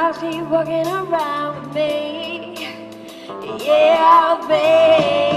house keep walking around with me. Yeah, babe.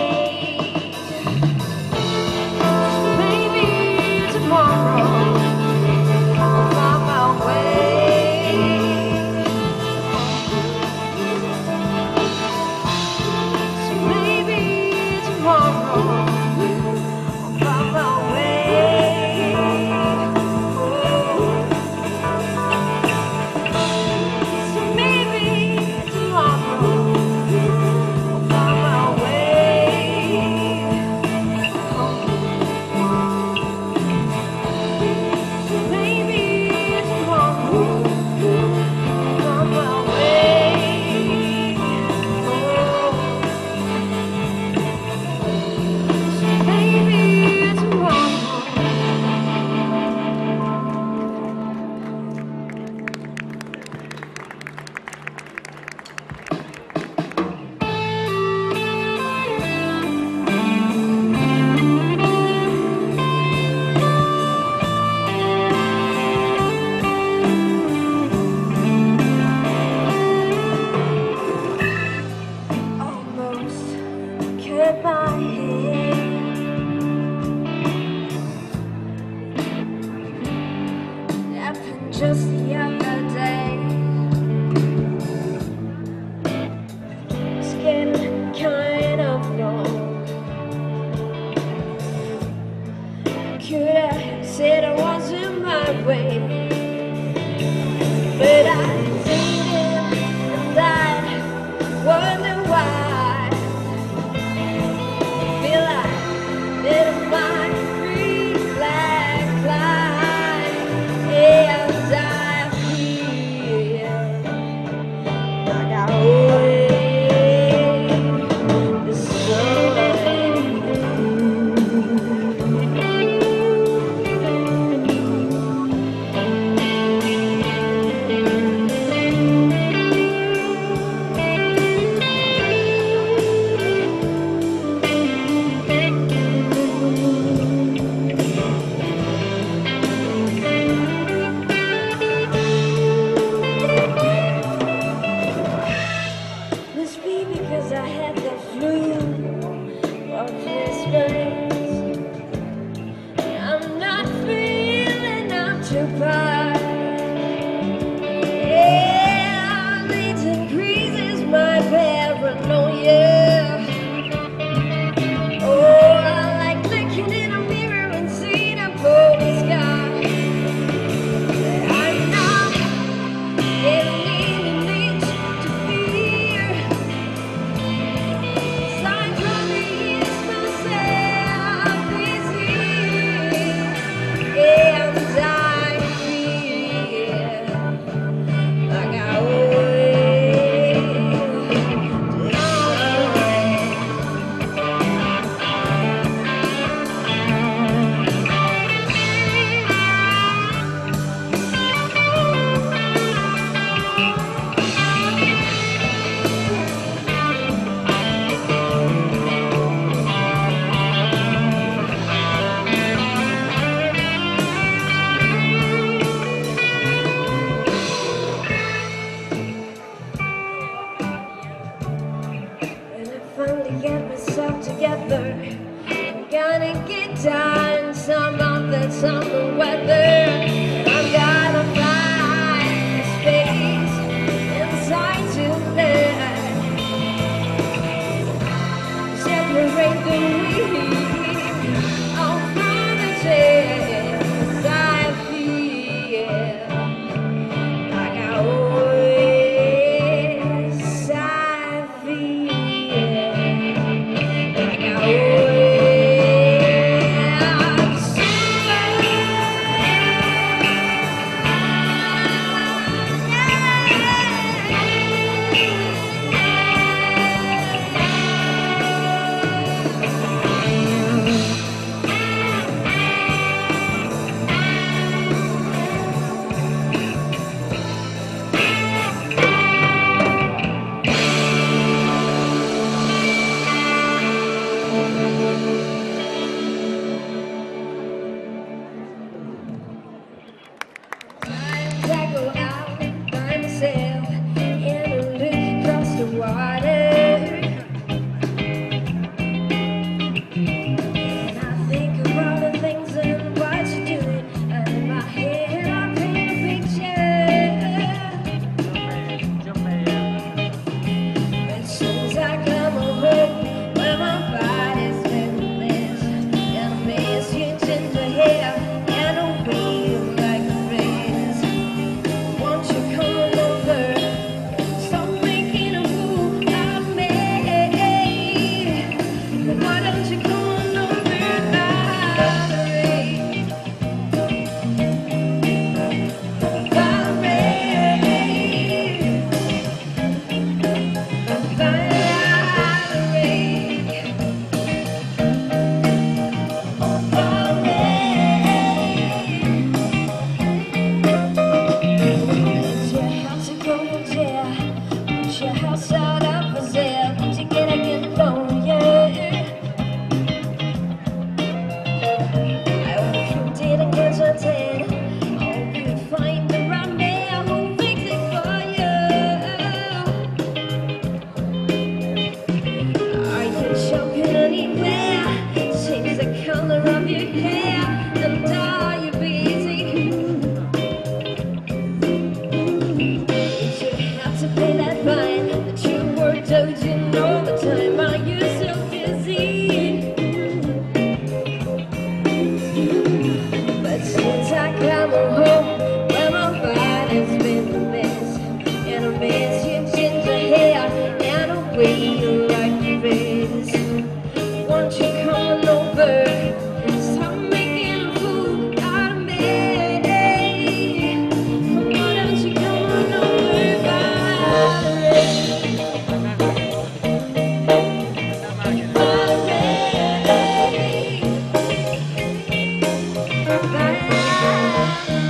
Thank you.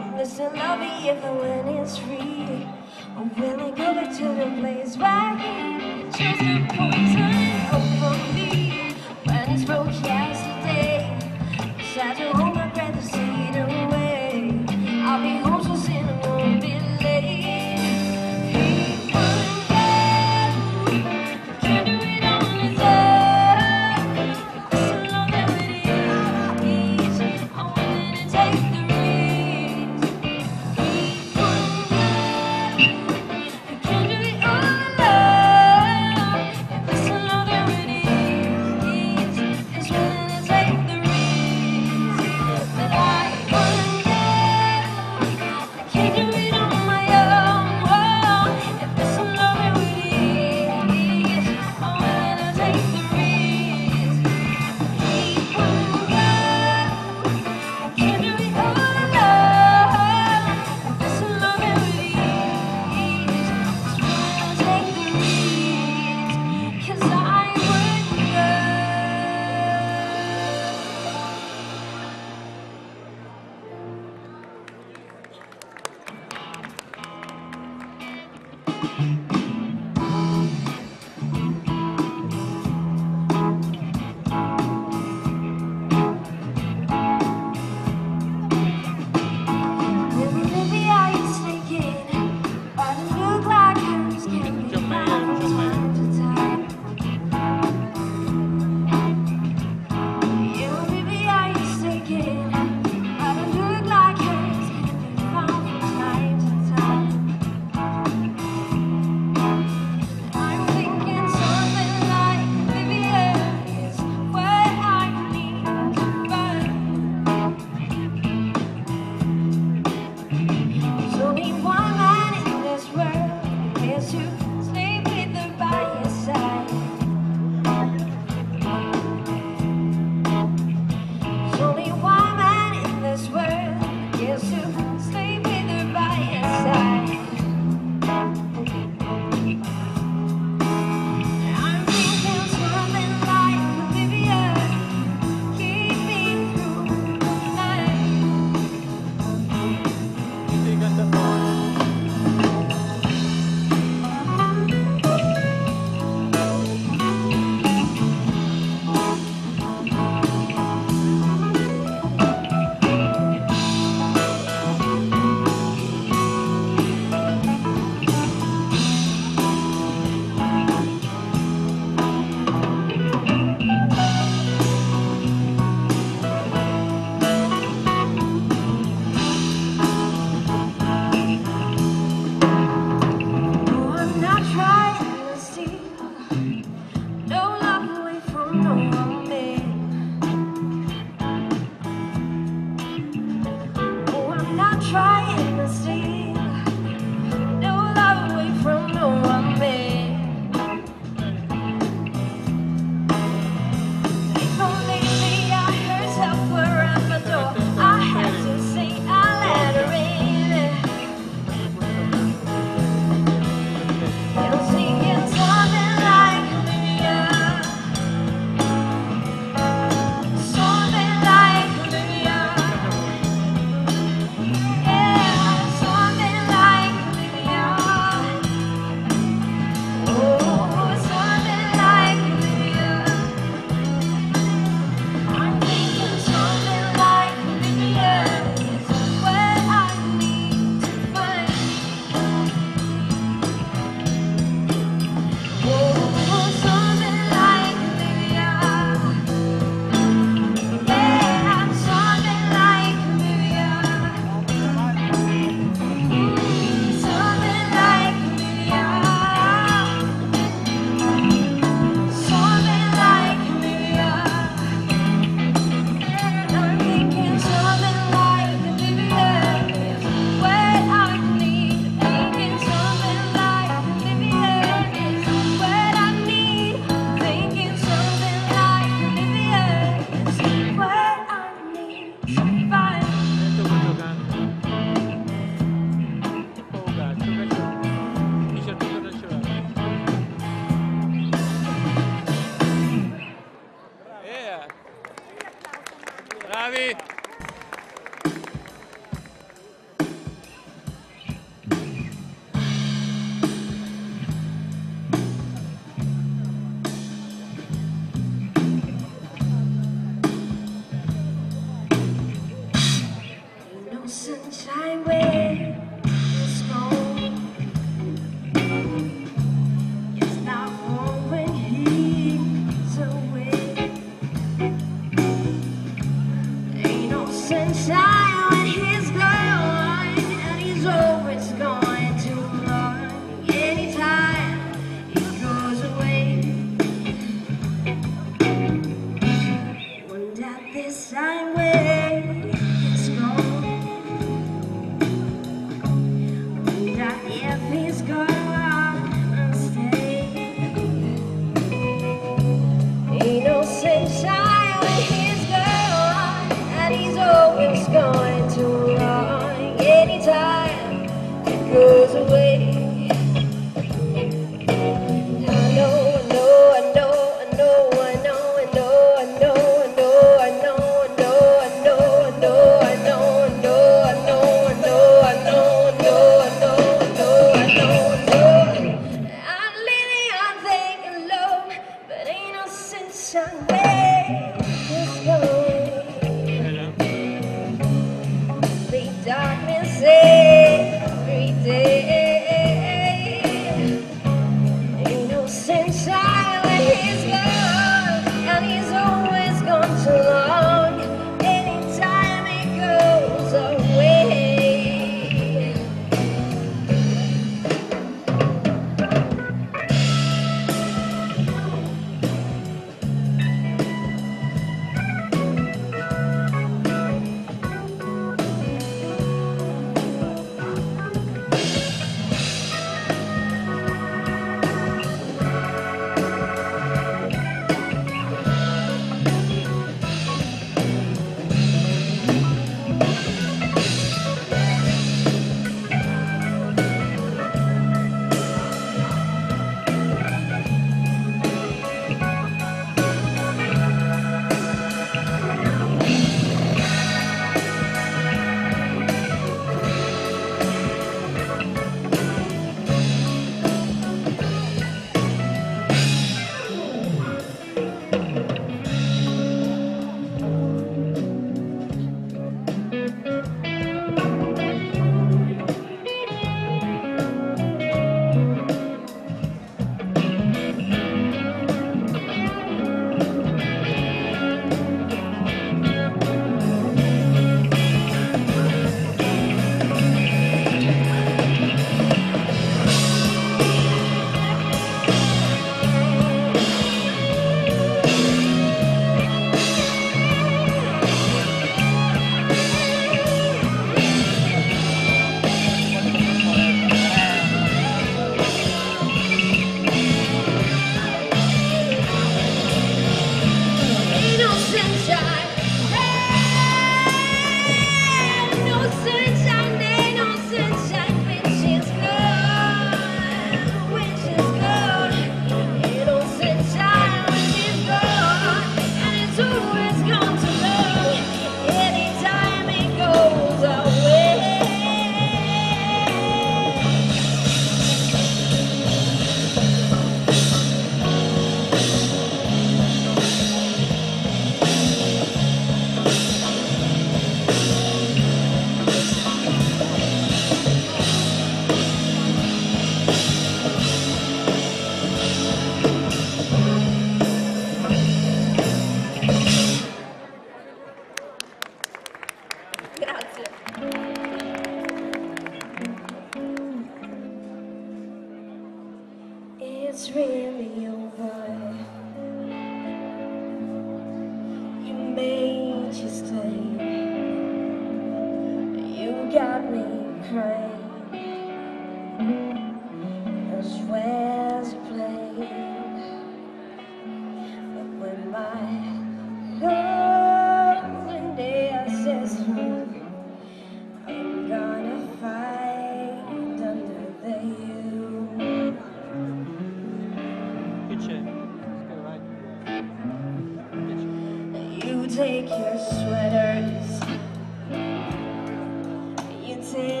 Take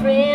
Tell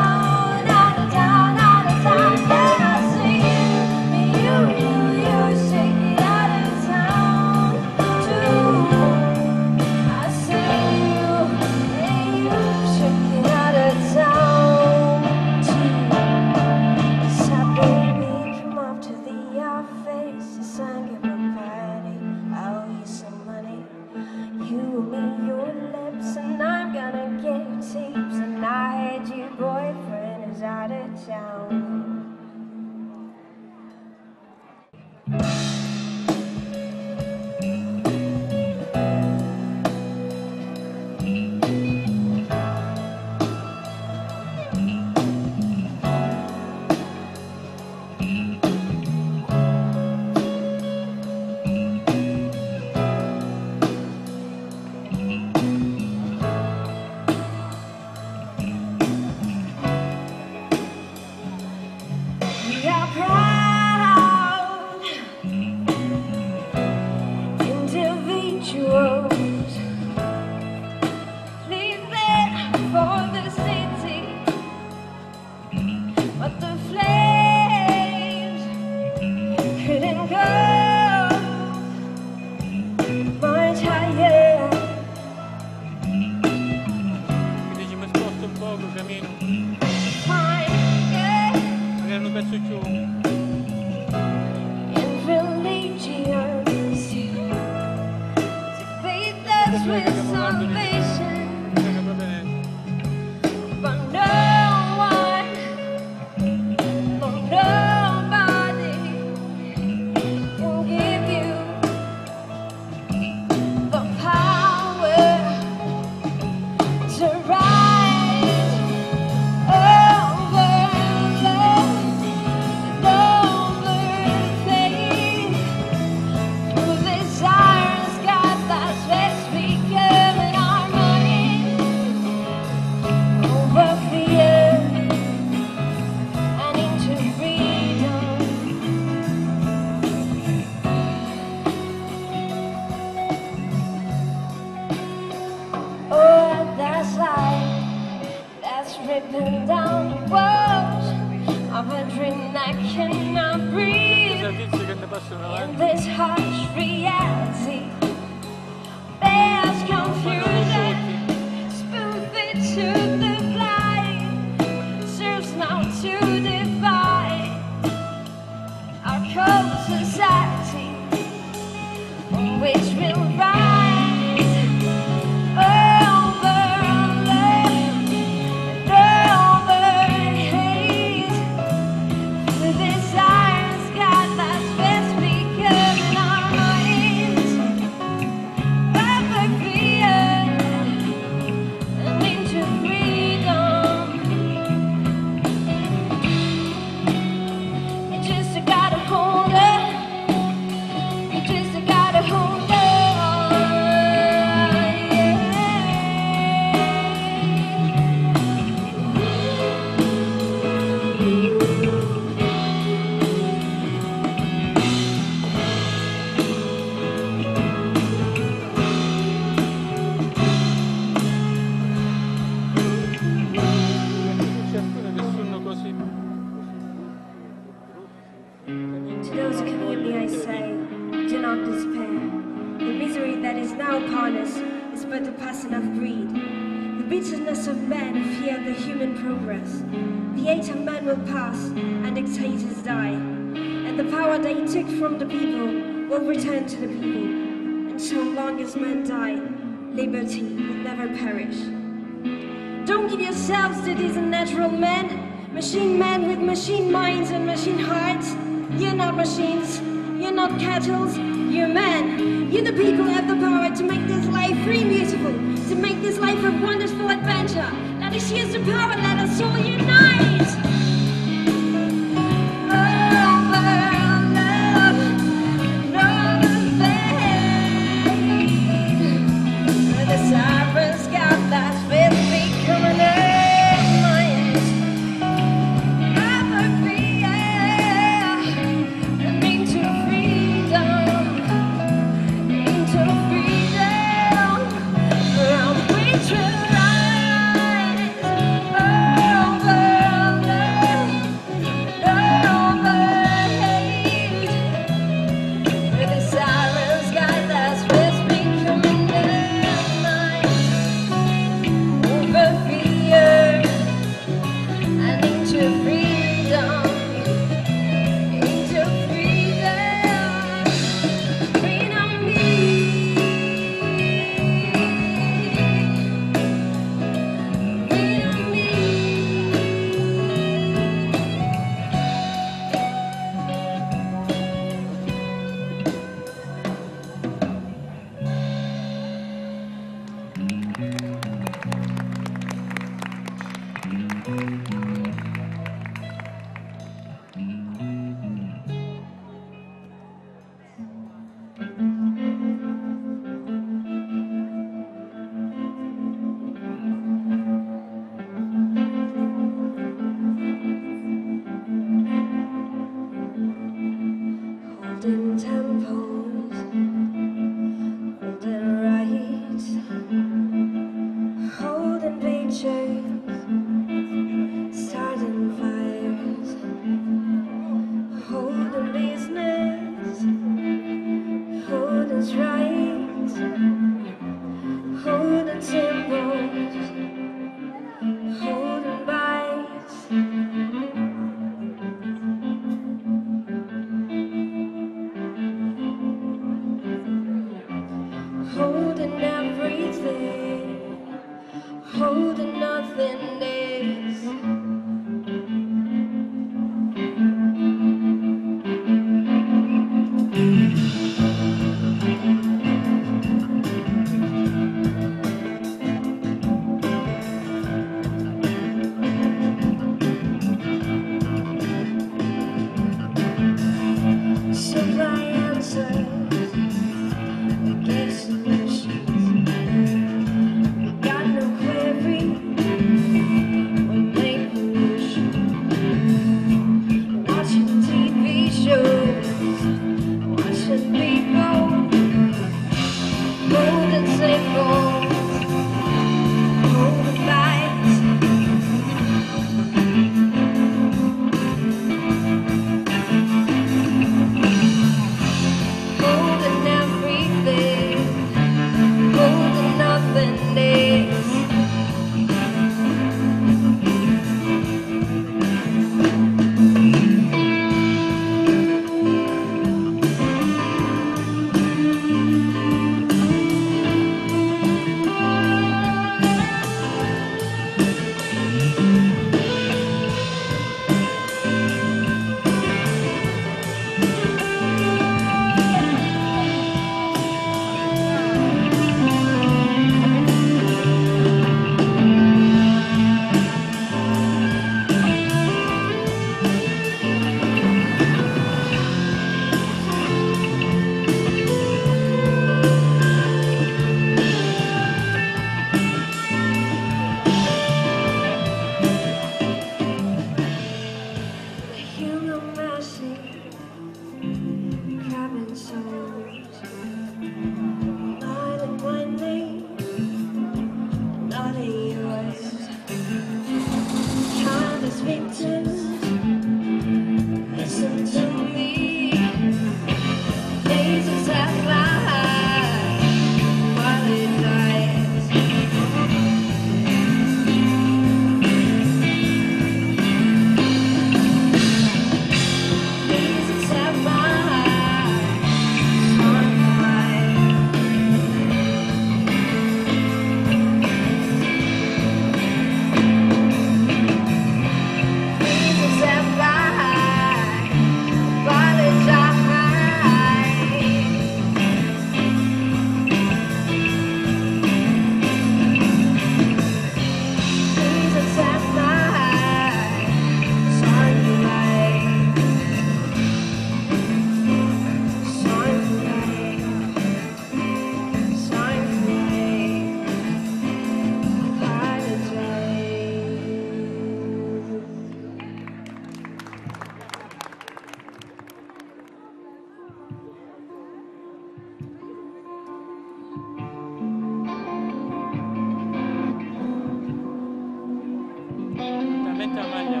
finalmente la maglia.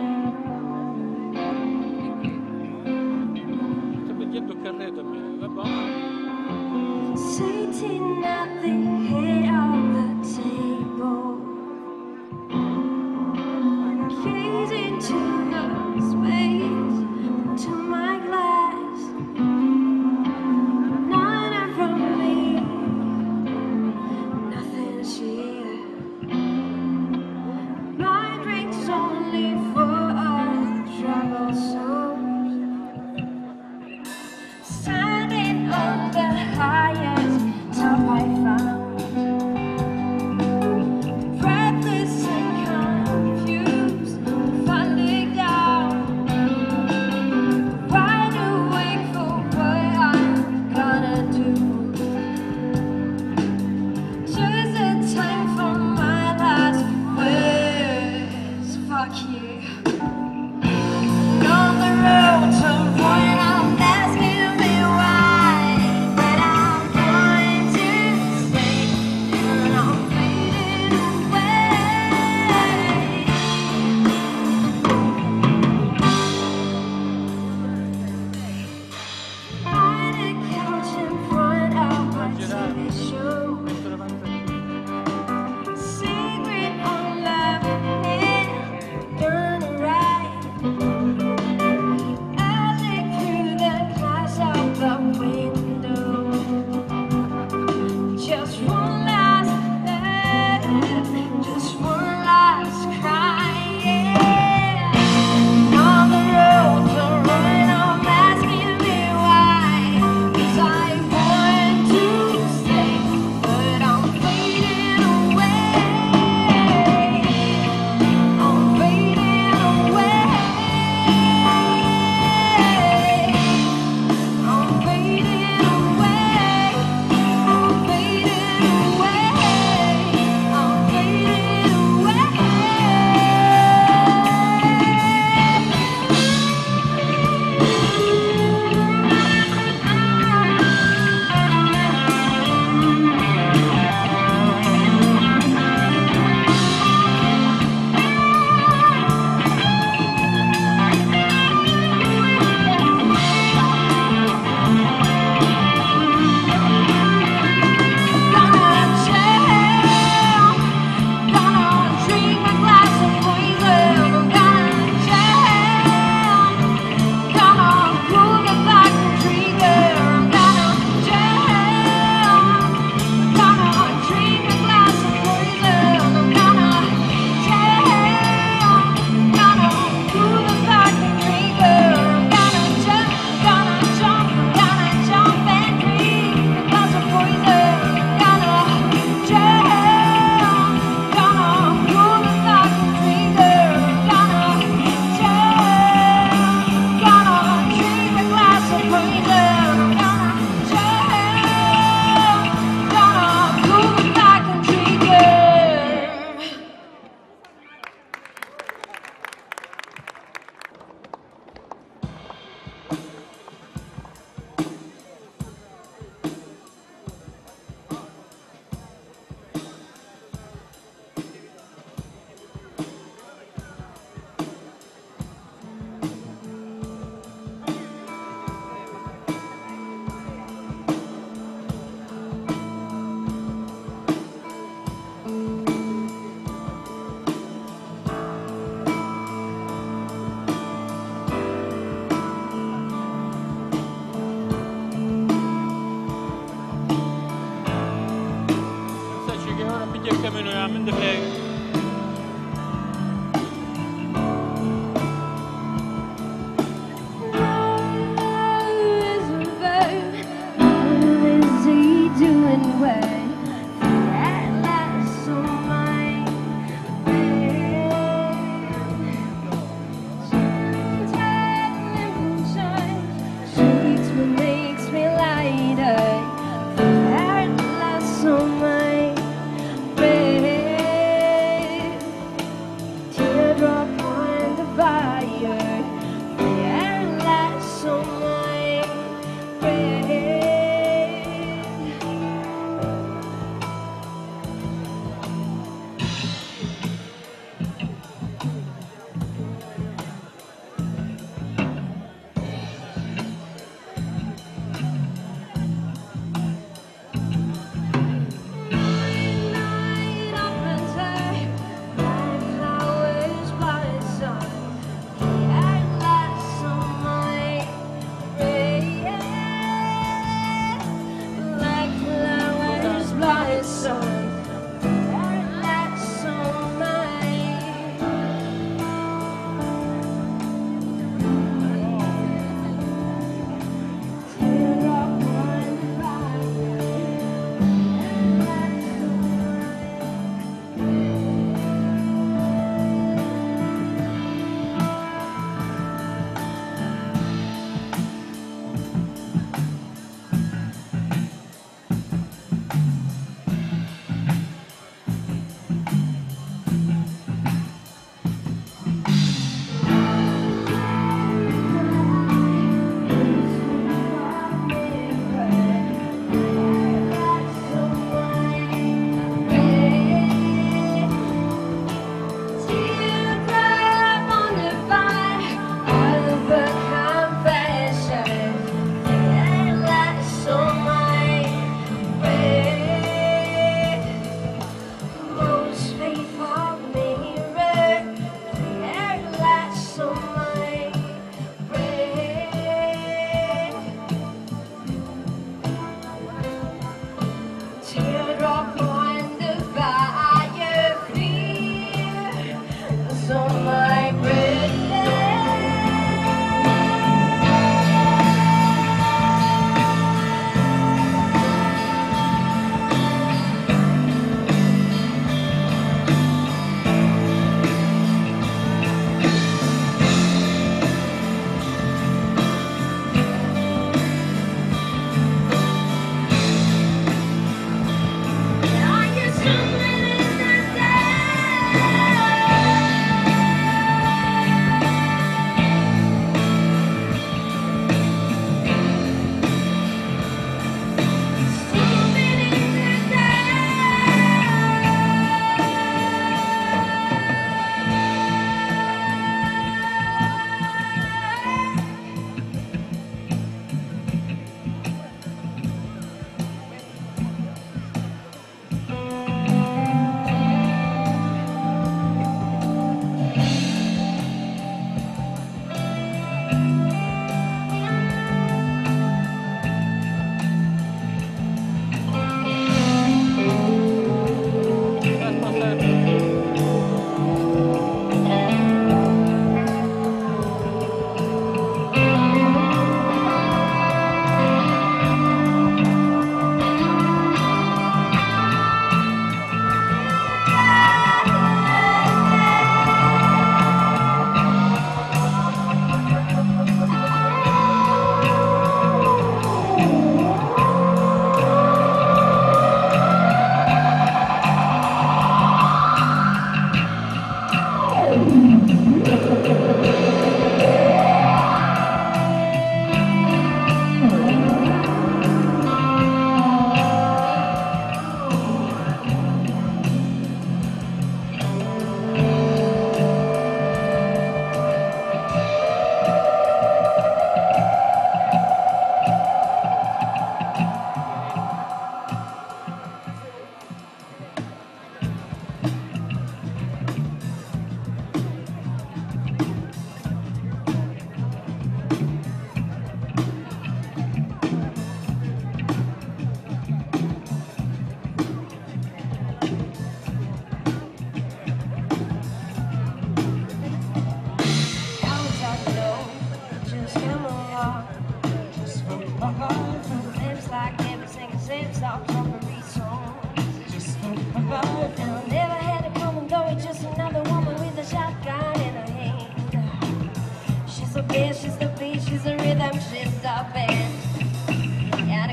C'è perché tocca a me va buono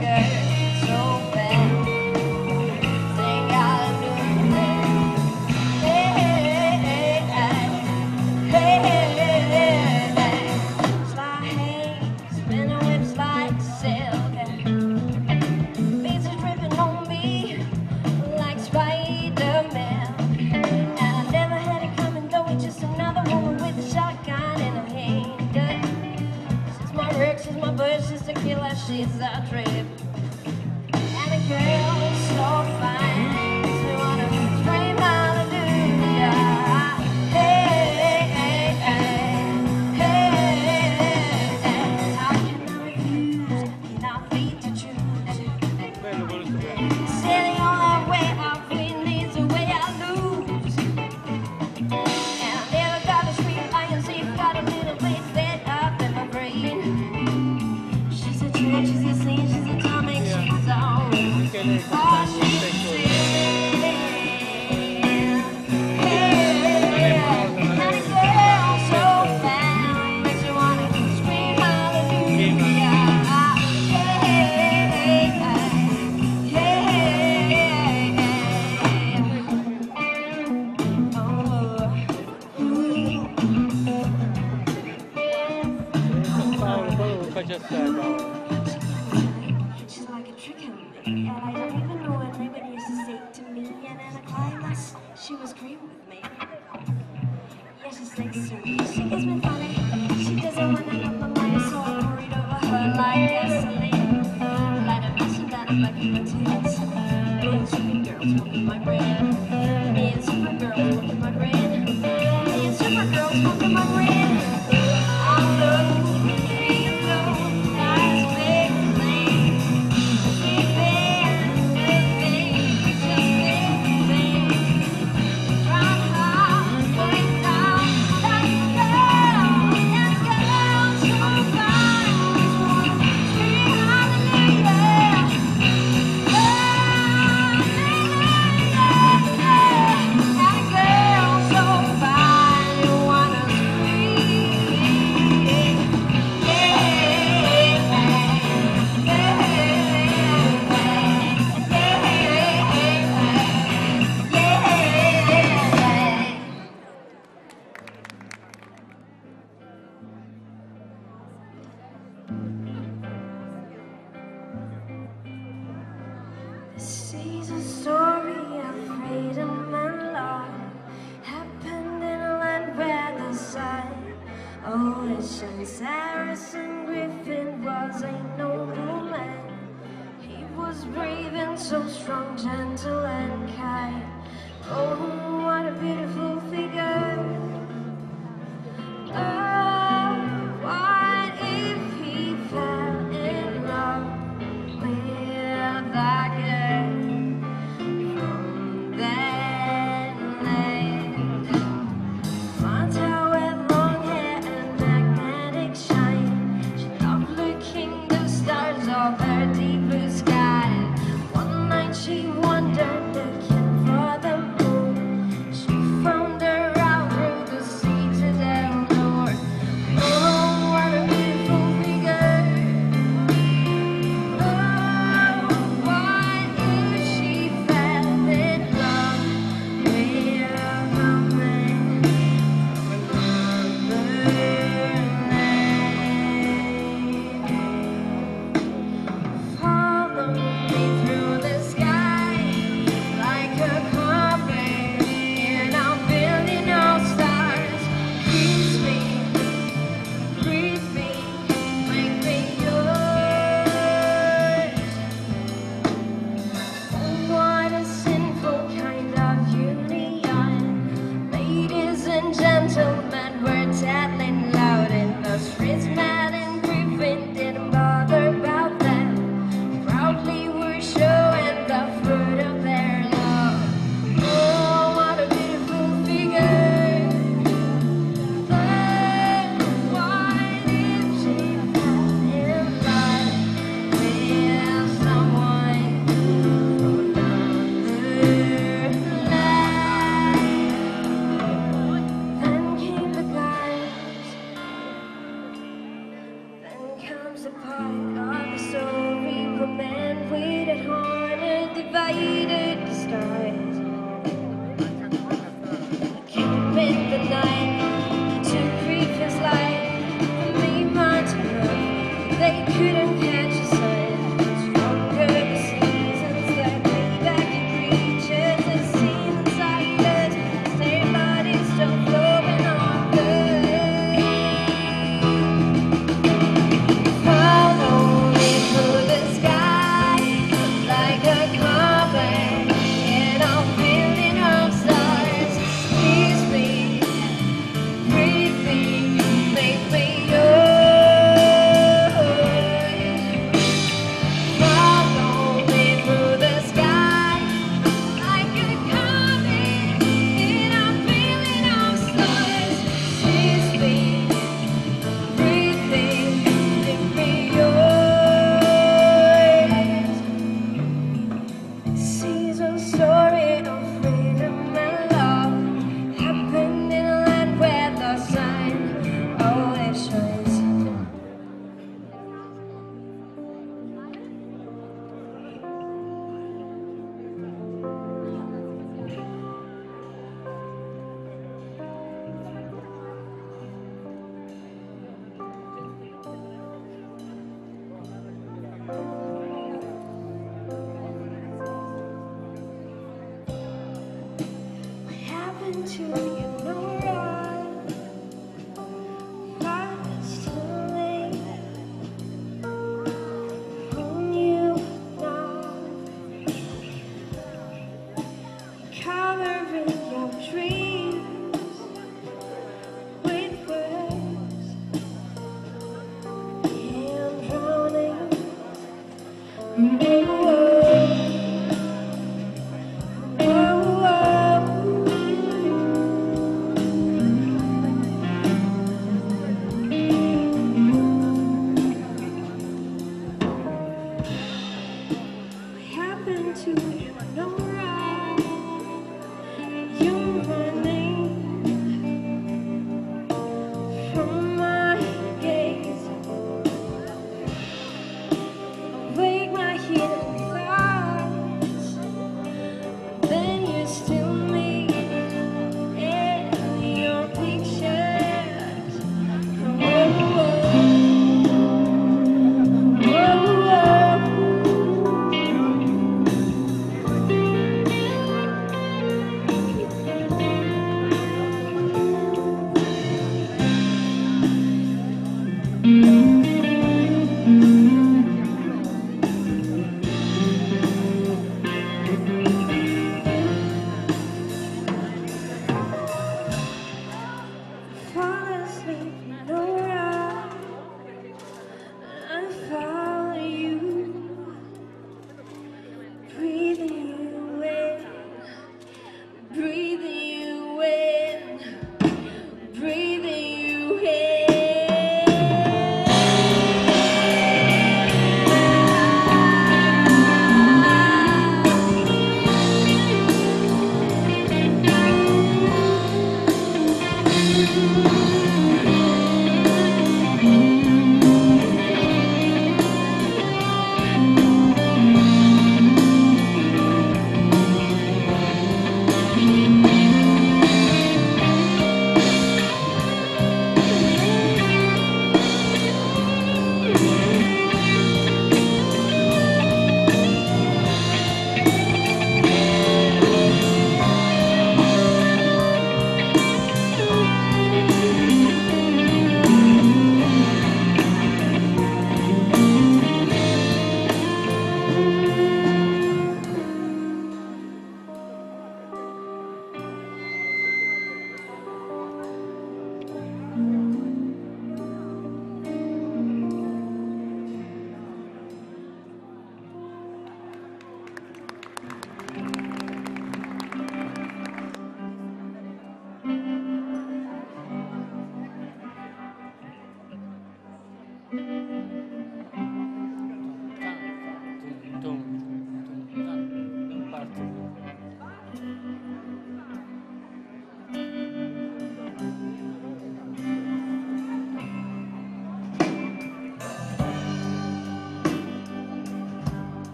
And